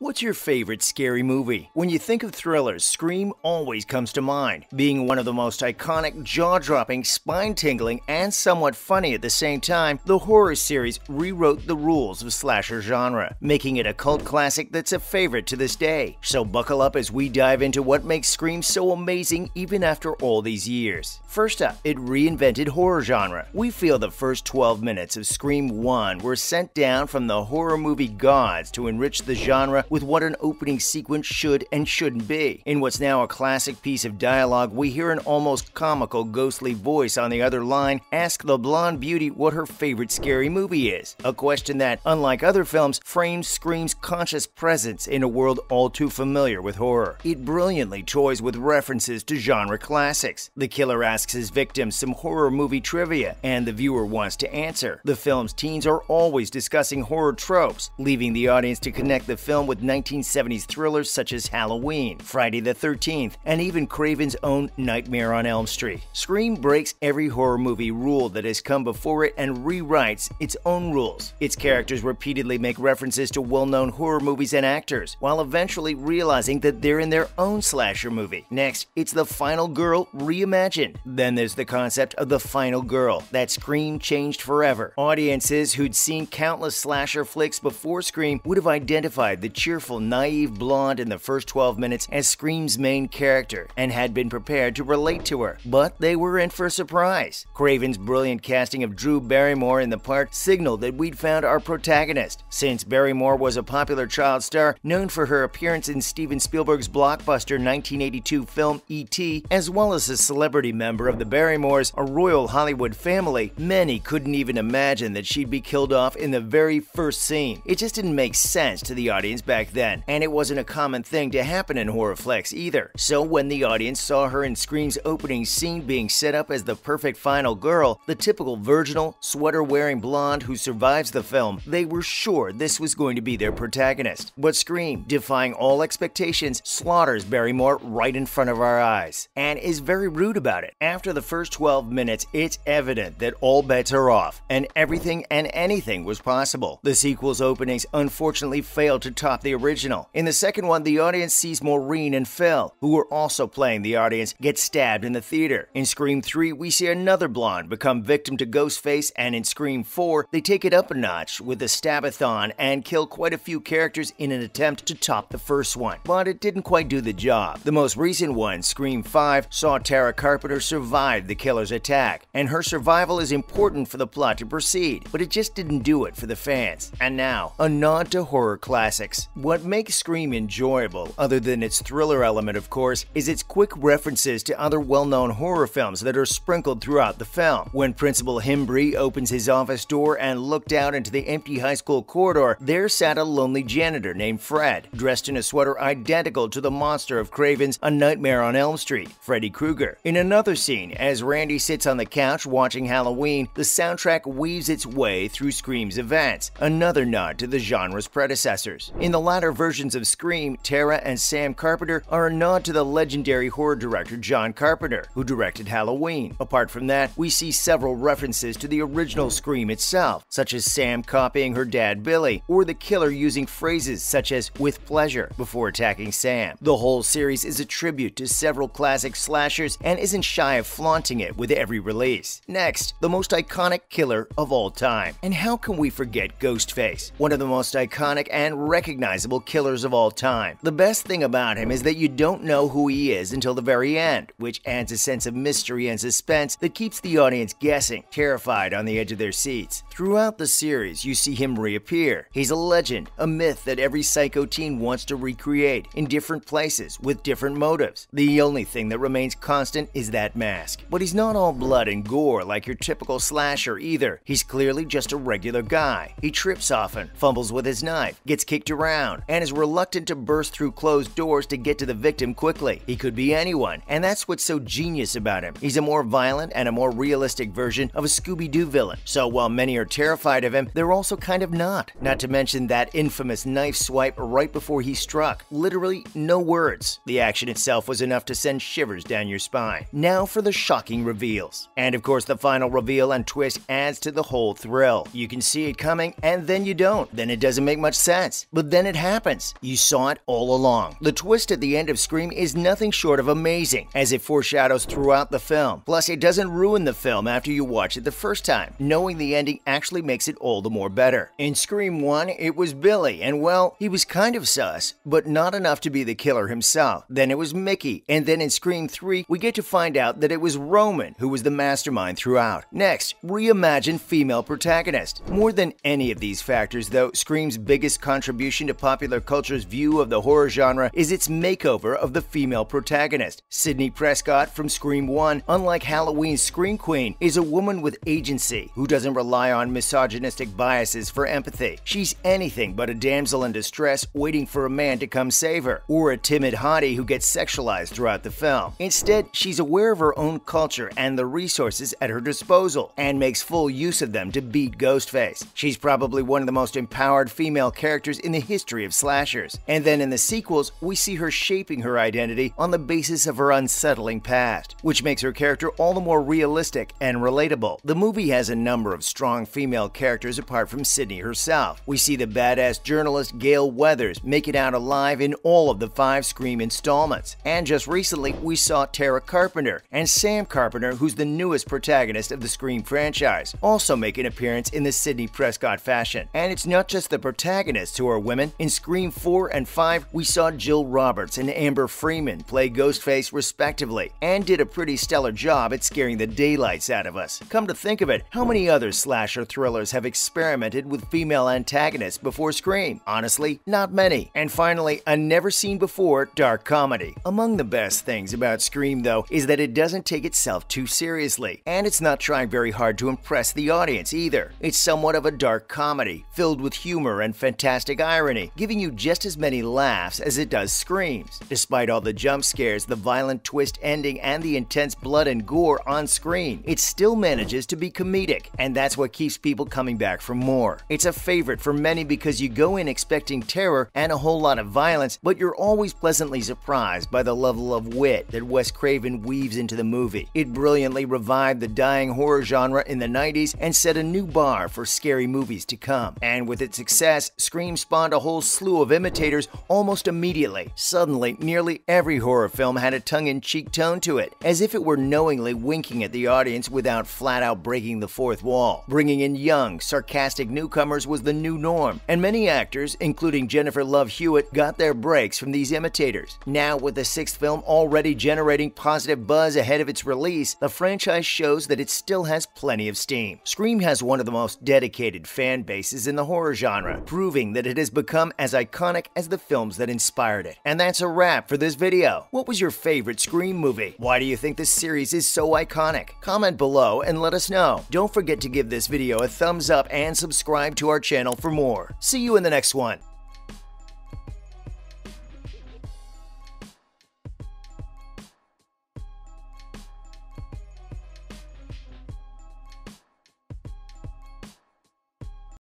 What's your favorite scary movie? When you think of thrillers, Scream always comes to mind. Being one of the most iconic, jaw dropping, spine tingling, and somewhat funny at the same time, the horror series rewrote the rules of slasher genre, making it a cult classic that's a favorite to this day. So buckle up as we dive into what makes Scream so amazing even after all these years. First up, it reinvented horror genre. We feel the first 12 minutes of Scream 1 were sent down from the horror movie gods to enrich the genre with what an opening sequence should and shouldn't be. In what's now a classic piece of dialogue, we hear an almost comical, ghostly voice on the other line ask the blonde beauty what her favorite scary movie is. A question that, unlike other films, frames Scream's conscious presence in a world all too familiar with horror. It brilliantly toys with references to genre classics. The killer asks his victims some horror movie trivia, and the viewer wants to answer. The film's teens are always discussing horror tropes, leaving the audience to connect the film with 1970s thrillers such as Halloween, Friday the 13th, and even Craven's own Nightmare on Elm Street. Scream breaks every horror movie rule that has come before it and rewrites its own rules. Its characters repeatedly make references to well known horror movies and actors, while eventually realizing that they're in their own slasher movie. Next, it's the final girl reimagined. Then there's the concept of the final girl that Scream changed forever. Audiences who'd seen countless slasher flicks before Scream would have identified the cheerful, naive blonde in the first 12 minutes as Scream's main character and had been prepared to relate to her. But they were in for a surprise. Craven's brilliant casting of Drew Barrymore in the part signaled that we'd found our protagonist. Since Barrymore was a popular child star known for her appearance in Steven Spielberg's blockbuster 1982 film E.T., as well as a celebrity member of the Barrymores, a royal Hollywood family, many couldn't even imagine that she'd be killed off in the very first scene. It just didn't make sense to the audience back then, and it wasn't a common thing to happen in horror flicks either. So when the audience saw her in Scream's opening scene being set up as the perfect final girl, the typical virginal, sweater-wearing blonde who survives the film, they were sure this was going to be their protagonist. But Scream, defying all expectations, slaughters Barrymore right in front of our eyes, and is very rude about it. After the first 12 minutes, it's evident that all bets are off, and everything and anything was possible. The sequel's openings unfortunately failed to top the original. In the second one, the audience sees Maureen and Phil, who were also playing the audience, get stabbed in the theater. In Scream 3, we see another blonde become victim to Ghostface, and in Scream 4, they take it up a notch with the Stabathon and kill quite a few characters in an attempt to top the first one. But it didn't quite do the job. The most recent one, Scream 5, saw Tara Carpenter survive the killer's attack, and her survival is important for the plot to proceed, but it just didn't do it for the fans. And now, a nod to horror classics. What makes Scream enjoyable, other than its thriller element of course, is its quick references to other well-known horror films that are sprinkled throughout the film. When Principal Himbry opens his office door and looked out into the empty high school corridor, there sat a lonely janitor named Fred, dressed in a sweater identical to the monster of Craven's A Nightmare on Elm Street, Freddy Krueger. In another scene, as Randy sits on the couch watching Halloween, the soundtrack weaves its way through Scream's events, another nod to the genre's predecessors. In the latter versions of Scream, Tara and Sam Carpenter are a nod to the legendary horror director John Carpenter, who directed Halloween. Apart from that, we see several references to the original Scream itself, such as Sam copying her dad Billy, or the killer using phrases such as with pleasure before attacking Sam. The whole series is a tribute to several classic slashers and isn't shy of flaunting it with every release. Next, the most iconic killer of all time. And how can we forget Ghostface, one of the most iconic and recognizable killers of all time? The best thing about him is that you don't know who he is until the very end, which adds a sense of mystery and suspense that keeps the audience guessing, terrified on the edge of their seats. Throughout the series, you see him reappear. He's a legend, a myth that every psycho teen wants to recreate in different places with different motives. The only thing that remains constant is that mask. But he's not all blood and gore like your typical slasher either. He's clearly just a regular guy. He trips often, fumbles with his knife, gets kicked around, and is reluctant to burst through closed doors to get to the victim quickly. He could be anyone, and that's what's so genius about him. He's a more violent and a more realistic version of a Scooby Doo villain. So while many are terrified of him, they're also kind of not. Not to mention that infamous knife swipe right before he struck. Literally no words. The action itself was enough to send shivers down your spine. Now for the shocking reveals. And of course, the final reveal and twist adds to the whole thrill. You can see it coming, and then you don't. Then it doesn't make much sense. But then it happens. You saw it all along. The twist at the end of Scream is nothing short of amazing, as it foreshadows throughout the film. Plus, it doesn't ruin the film after you watch it the first time. Knowing the ending actually makes it all the more better. In Scream 1, it was Billy, and well, he was kind of sus, but not enough to be the killer himself. Then it was Mickey, and then in Scream 3, we get to find out that it was Roman who was the mastermind throughout. Next, reimagine female protagonist. More than any of these factors, though, Scream's biggest contribution to popular culture's view of the horror genre is its makeover of the female protagonist. Sidney Prescott from Scream 1, unlike Halloween's Scream Queen, is a woman with agency who doesn't rely on misogynistic biases for empathy. She's anything but a damsel in distress waiting for a man to come save her, or a timid hottie who gets sexualized throughout the film. Instead, she's aware of her own culture and the resources at her disposal, and makes full use of them to beat Ghostface. She's probably one of the most empowered female characters in the history of slashers. And then in the sequels, we see her shaping her identity on the basis of her unsettling past, which makes her character all the more realistic and relatable. The movie has a number of strong female characters apart from Sidney herself. We see the badass journalist Gale Weathers make it out alive in all of the five Scream installments. And just recently, we saw Tara Carpenter and Sam Carpenter, who's the newest protagonist of the Scream franchise, also make an appearance in the Sidney Prescott fashion. And it's not just the protagonists who are women. In Scream 4 and 5, we saw Jill Roberts and Amber Freeman play Ghostface respectively, and did a pretty stellar job at scaring the daylights out of us. Come to think of it, how many other slasher thrillers have experimented with female antagonists before Scream? Honestly, not many. And finally, a never seen before dark comedy. Among the best things about Scream, though, is that it doesn't take itself too seriously, and it's not trying very hard to impress the audience either. It's somewhat of a dark comedy, filled with humor and fantastic irony, giving you just as many laughs as it does screams. Despite all the jump scares, the violent twist ending, and the intense blood and gore on screen, it still manages to be comedic, and that's what keeps people coming back for more. It's a favorite for many because you go in expecting terror and a whole lot of violence, but you're always pleasantly surprised by the level of wit that Wes Craven weaves into the movie. It brilliantly revived the dying horror genre in the 90s and set a new bar for scary movies to come. And with its success, Scream spawned a whole slew of imitators almost immediately. Suddenly, nearly every horror film had a tongue in cheek tone to it, as if it were knowingly winking at the audience without flat out breaking the fourth wall. Bringing in young, sarcastic newcomers was the new norm, and many actors, including Jennifer Love Hewitt, got their breaks from these imitators. Now, with the sixth film already generating positive buzz ahead of its release, the franchise shows that it still has plenty of steam. Scream has one of the most dedicated fan bases in the horror genre, proving that it has become as iconic as the films that inspired it. And that's a wrap for this video. What was your favorite Scream movie? Why do you think this series is so iconic? Comment below and let us know. Don't forget to give this video a thumbs up and subscribe to our channel for more. See you in the next one.